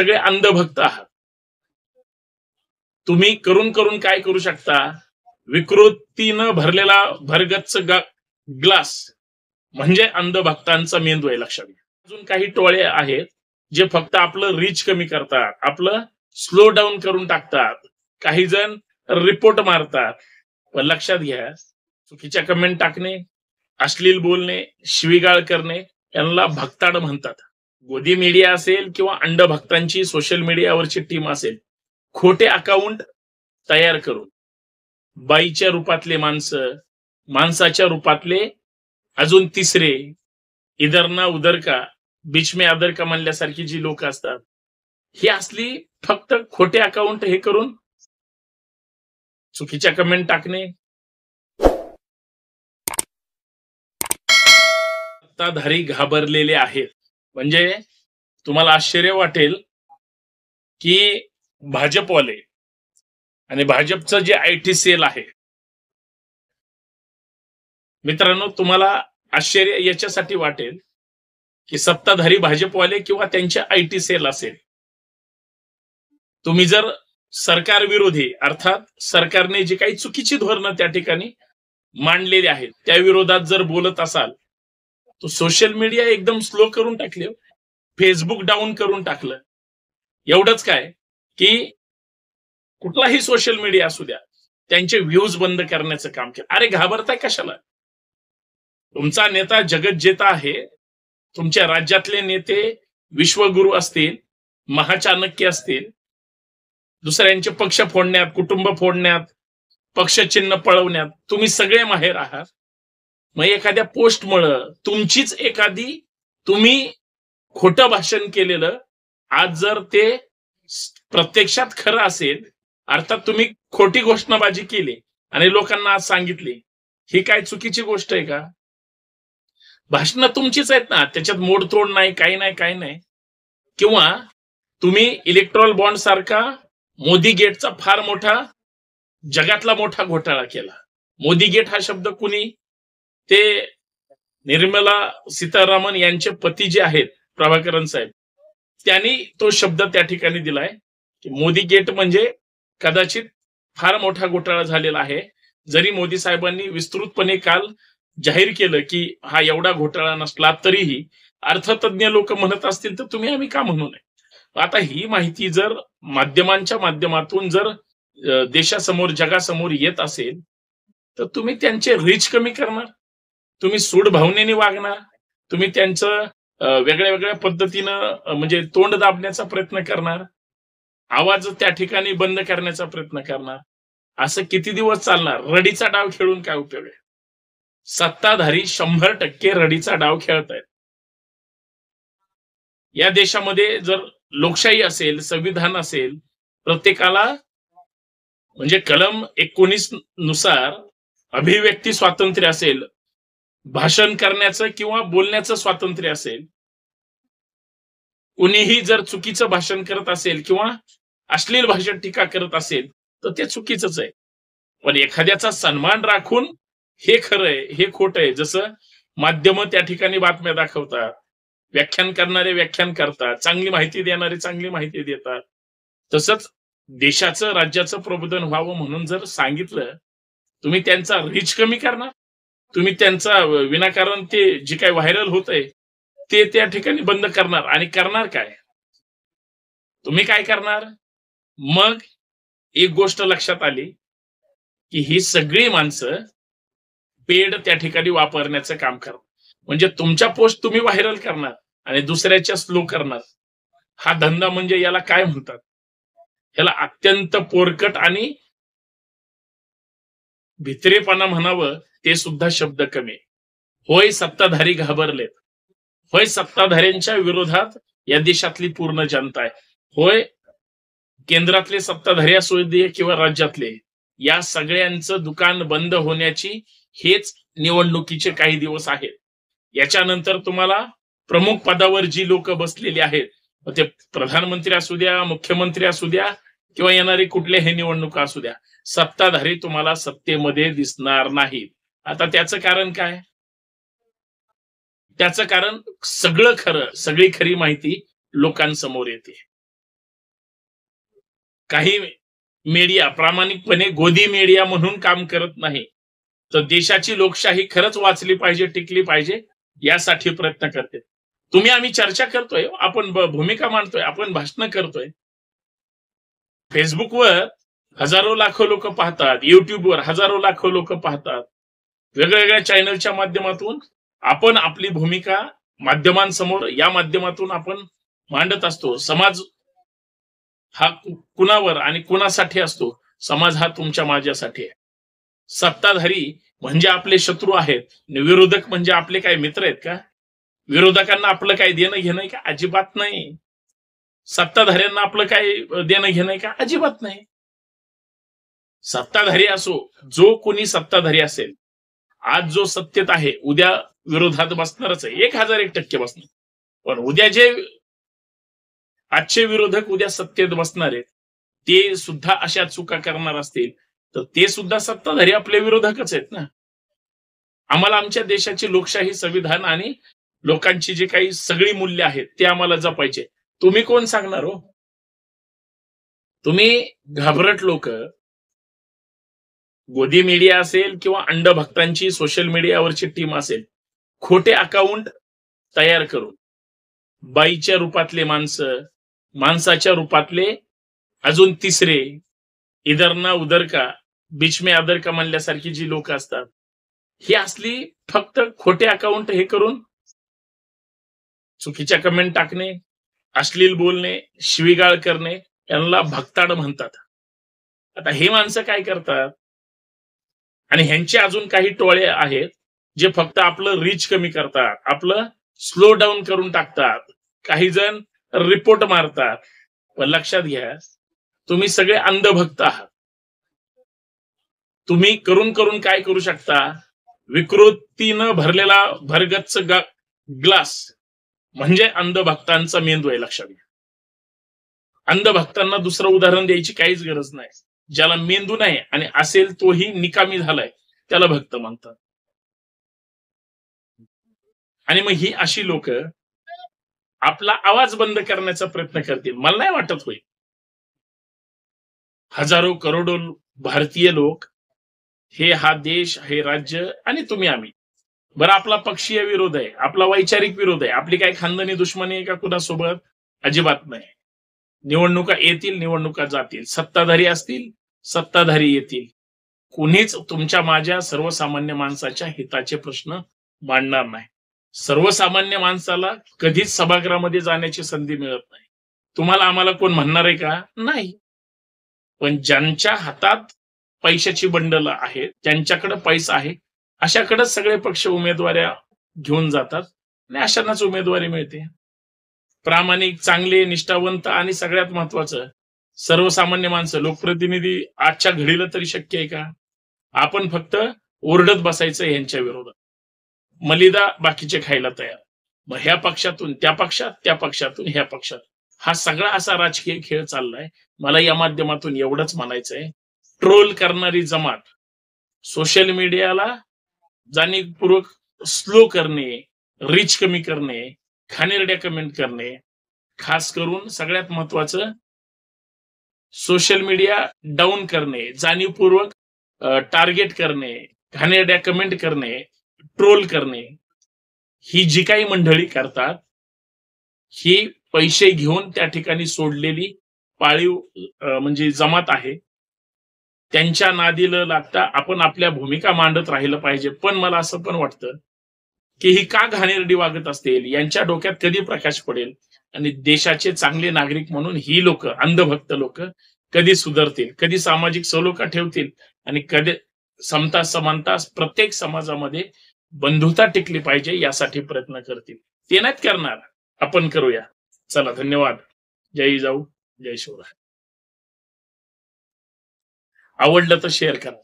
सगळे अंधभक्त आहात. तुम्ही करून करून काय करू शकता? विकृतीनं भरलेला भरगच्च ग्लास म्हणजे अंधभक्तांचा मेंदू आहे लक्षात घ्या. अजून काही टोळे आहेत जे फक्त आपलं रीच कमी करतात आपलं स्लो डाऊन करून टाकतात. काही जण रिपोर्ट मारतात. पण लक्षात घ्या चुकीच्या कमेंट टाकणे अश्लील बोलणे शिवीगाळ करणे यांना भक्ताड म्हणतात. गोदी मीडिया असेल किंवा अंडभक्तांची सोशल मीडियावरची टीम असेल खोटे अकाउंट तयार करून बाईच्या रूपातले माणसं माणसाच्या रूपातले अजून तिसरे इधर ना उदर का बीच में अदर का म्हणल्यासारखी जी लोक असतात ही असली फक्त खोटे अकाउंट हे करून चुकीच्या कमेंट टाकणे. सत्ताधारी घाबरलेले आहेत. म्हणजे तुम्हाला आश्चर्य वाटेल की भाजपवाले आणि भाजपचं जे आय टी सेल आहे मित्रांनो तुम्हाला आश्चर्य याच्यासाठी वाटेल की सत्ताधारी भाजपवाले किंवा त्यांचे आय टी सेल असेल. तुम्ही जर सरकार विरोधी अर्थात सरकारने जी काही चुकीची धोरणं त्या ठिकाणी मांडलेली आहेत त्या विरोधात जर बोलत असाल तो सोशल मीडिया एकदम स्लो करून टाकले. फेसबुक डाऊन करून टाकलं. एवढंच काय? की कुठलाही सोशल मीडिया असू द्या त्यांचे व्ह्यूज बंद करण्याचं काम केलं. अरे घाबरताय कशाला? तुमचा नेता जगत जेता आहे. तुमच्या राज्यातले नेते विश्वगुरु असतील महाचाणक्य असतील. दुसऱ्यांचे पक्ष फोडण्यात कुटुंब फोडण्यात पक्षचिन्ह पळवण्यात तुम्ही सगळे माहेर आहात. मग एखाद्या पोस्टमुळं तुमचीच एखादी तुम्ही खोटं भाषण केलेलं आज जर ते प्रत्यक्षात खरं असेल अर्थात तुम्ही खोटी घोषणाबाजी केली आणि लोकांना आज सांगितली ही काय चुकीची गोष्ट आहे का? भाषणं तुमचीच आहेत ना त्याच्यात मोडतोड नाही काही नाही काही नाही. किंवा तुम्ही इलेक्ट्रॉल बॉन्ड सारखा मोदी गेटचा फार मोठा जगातला मोठा घोटाळा केला. मोदी गेट हा शब्द कुणी ते निर्मला सीतारामन यांचे पती जे आहेत प्रभाकरन साहेब त्यांनी तो शब्द त्या ठिकाणी दिलाय की मोदी गेट म्हणजे कदाचित फार मोठा घोटाळा झालेला आहे. जरी मोदी साहेबांनी विस्तृतपणे काल जाहीर केलं की हा एवढा घोटाळा नसला तरीही अर्थतज्ञ लोक म्हणत असतील तर तुम्ही आम्ही का म्हणू नये? आता ही माहिती जर माध्यमांच्या माध्यमातून जर देशासमोर जगासमोर येत असेल तर तुम्ही त्यांचे रीच कमी करणार. तुम्ही सूड भावनेने वागणार तुम्ही त्यांचं वेगळ्या वेगळ्या पद्धतीनं म्हणजे तोंड दाबण्याचा प्रयत्न करणार आवाज त्या ठिकाणी बंद करण्याचा प्रयत्न करणार असं किती दिवस चालणार? रडीचा डाव खेळून काय उपयोग आहे? सत्ताधारी शंभर टक्के रडीचा डाव खेळत आहेत. या देशामध्ये जर लोकशाही असेल संविधान असेल प्रत्येकाला म्हणजे कलम एकोणीसनुसार अभिव्यक्ती स्वातंत्र्य असेल भाषण करण्याचं किंवा बोलण्याचं स्वातंत्र्य असेल कुणीही जर चुकीचं भाषण करत असेल किंवा अश्लील भाषण टीका करत असेल तर ते चुकीचंच आहे. पण एखाद्याचा सन्मान राखून हे खरं आहे हे खोट आहे. जसं माध्यम त्या ठिकाणी बातम्या दाखवतात व्याख्यान करणारे व्याख्यान करतात चांगली माहिती देणारे चांगली माहिती देतात. तसंच देशाचं राज्याचं प्रबोधन व्हावं म्हणून जर सांगितलं तुम्ही त्यांचा रिच कमी करणार? तुम्ही त्यांचा विनाकारण ते जे काय व्हायरल होत आहे ते त्या ठिकाणी बंद करणार. आणि करणार काय? तुम्ही काय करणार? मग एक गोष्ट लक्षात आली की ही सगळी माणसं पेड त्या ठिकाणी वापरण्याचं काम करणार म्हणजे तुमच्या पोस्ट तुम्ही व्हायरल करणार आणि दुसऱ्याच्या स्लो करणार. हा धंदा म्हणजे याला काय म्हणतात? याला अत्यंत पोरकट आणि भित्रेपणा म्हणावं ते सुद्धा शब्द कमी. होय सत्ताधारी घाबरलेत. होय सत्ताधाऱ्यांच्या विरोधात या देशातली पूर्ण जनता आहे. होय केंद्रातले सत्ताधारी असू दे किंवा राज्यातले या सगळ्यांचं दुकान बंद होण्याची हेच निवडणुकीचे काही दिवस आहेत. याच्यानंतर तुम्हाला प्रमुख पदावर जी लोक बसलेली आहेत ते प्रधानमंत्री असू द्या मुख्यमंत्री असू द्या किंवा येणारी कुठल्याही निवडणुका असू द्या. सत्ताधारी तुम्हाला सत्तेमध्ये दिसणार नाहीत. आता त्याचं कारण काय? त्याचं कारण सगळं खरं सगळी खरी माहिती लोकांसमोर येते. काही मीडिया प्रामाणिकपणे गोदी मीडिया म्हणून काम करत नाही. तर देशाची लोकशाही खरंच वाचली पाहिजे टिकली पाहिजे यासाठी प्रयत्न करते. तुम्ही आम्ही चर्चा करतोय आपण भूमिका मांडतोय आपण भाषण करतोय. फेसबुकवर हजारो लाखो लोक पाहतात युट्यूबवर हजारो लाखो लोक पाहतात. वेगवेगळ्या चॅनलच्या माध्यमातून आपण आपली भूमिका माध्यमांसमोर या माध्यमातून आपण मांडत असतो. समाज हा कुणावर आणि कुणासाठी असतो? समाज हा तुमच्या माझ्यासाठी आहे. सत्ताधारी म्हणजे आपले शत्रू आहेत. विरोधक म्हणजे आपले काय मित्र आहेत का? विरोधकांना आपलं काय देणं घेणं का? अजिबात नाही. सत्ताधाऱ्यांना आपलं काय देणं घेणं आहे का? अजिबात नाही. सत्ताधारी असो जो कोणी सत्ताधारी असेल आज जो सत्तेत आहे उद्या विरोधात बसणारच आहे. एक हजार एक टक्के बसणार. पण उद्या जे आजचे विरोधक उद्या सत्तेत बसणार आहेत ते सुद्धा अशा चुका करणार असतील तर ते सुद्धा सत्ताधारी आपले विरोधकच आहेत ना. आम्हाला आमच्या देशाची लोकशाही संविधान आणि लोकांची जे काही सगळी मूल्य आहेत ते आम्हाला जपायचे तुम्ही कोण सांगणार हो? तुम्ही घाबरट लोक गोदी मीडिया असेल किंवा अंडभक्तांची सोशल मीडियावरची टीम असेल खोटे अकाउंट तयार करून बाईच्या रूपातले माणसं माणसाच्या रूपातले अजून तिसरे इधर ना उदर का बीच में आदर का म्हणल्यासारखी जी लोक असतात ही असली फक्त खोटे अकाउंट हे करून चुकीच्या कमेंट टाकणे अश्लील बोलणे शिवीगाळ करणे यांना भक्ताड म्हणतात. आता हे माणसं काय करतात? आणि ह्यांचे अजून काही टोळे आहेत जे फक्त आपलं रीच कमी करतात आपलं स्लो डाऊन करून टाकतात. काही जण रिपोर्ट मारतात. पण लक्षात घ्या तुम्ही सगळे अंधभक्त आहात. तुम्ही करून करून काय करू शकता? विकृतीनं भरलेला भरगच्च ग्लास म्हणजे अंधभक्तांचा मेंदू आहे लक्षात घ्या. अंधभक्तांना दुसरं उदाहरण द्यायची काहीच गरज नाही. ज्याला मेंदू नाही आणि असेल तोही निकामी झालाय त्याला भक्त म्हणतात. आणि मग ही अशी लोक आपला आवाज बंद करण्याचा प्रयत्न करतील. मला नाही वाटत होईल हजारो करोडो भारतीय लोक हे हा देश हे राज्य आणि तुम्ही आम्ही. बरं आपला पक्षीय विरोध आहे आपला वैचारिक विरोध आहे. आपली काही खानदानी दुश्मनी आहे का कुणासोबत? अजिबात नाही. निवडणुका येतील निवडणुका जातील. सत्ताधारी असतील सत्ताधारी येतील. कुणीच तुमच्या माझ्या सर्वसामान्य माणसाच्या हिताचे प्रश्न मांडणार नाही. सर्वसामान्य माणसाला कधीच सभागृहामध्ये जाण्याची संधी मिळत नाही. तुम्हाला आम्हाला कोण म्हणणार आहे का? नाही. पण ज्यांच्या हातात पैशाची बंडल आहे ज्यांच्याकडे पैसा आहे अशाकडेच सगळे पक्ष उमेदवाऱ्या घेऊन जातात आणि अशांनाच उमेदवारी मिळते. प्रामाणिक चांगले निष्ठावंत आणि सगळ्यात महत्वाचं सर्वसामान्य माणसं लोकप्रतिनिधी आजच्या घडीला तरी शक्य आहे का? आपण फक्त ओरडत बसायचं यांच्या विरोधात. मलिदा बाकीचे खायला तयार. मग ह्या पक्षातून त्या पक्षात त्या पक्षातून ह्या पक्षात. हा सगळा असा राजकीय खेळ चाललाय. मला या माध्यमातून एवढंच म्हणायचंय. ट्रोल करणारी जमात सोशल मीडियाला जाणीवपूर्वक स्लो करणे रिच कमी करणे खानेरड्या कमेंट करणे खास करून सगळ्यात महत्वाचं सोशल मीडिया डाऊन करणे जाणीवपूर्वक टार्गेट करणे घाणेरड्या कमेंट करणे ट्रोल करणे. ही जी काही मंडळी करतात ही पैसे घेऊन त्या ठिकाणी सोडलेली पाळीव म्हणजे जमात आहे. त्यांच्या नादीला लागता आपण आपल्या भूमिका मांडत राहिलं पाहिजे. पण मला असं पण वाटतं की ही का घाणेरडी वागत असतील यांच्या डोक्यात कधी प्रकाश पडेल? आणि देशाचे चांगले नागरिक म्हणून ही लोक अंधभक्त लोक कधी सुधारतील? कधी सामाजिक सलोखा ठेवतील? आणि कधी समता समानता प्रत्येक समाजामध्ये बंधुता टिकली पाहिजे यासाठी प्रयत्न करतील. ते नाहीत करणार. आपण करूया. चला धन्यवाद. जय जाऊ जय शिवराय. आवडलं तर शेअर करा.